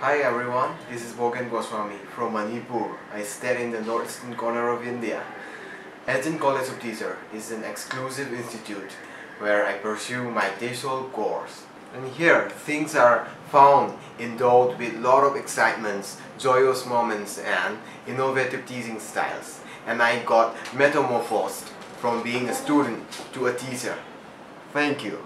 Hi everyone, this is Bhogen Goswami from Manipur. I stay in the northeastern corner of India. Asian College of Teacher is an exclusive institute where I pursue my teacher course. And here, things are found endowed with lot of excitements, joyous moments and innovative teaching styles. And I got metamorphosed from being a student to a teacher. Thank you.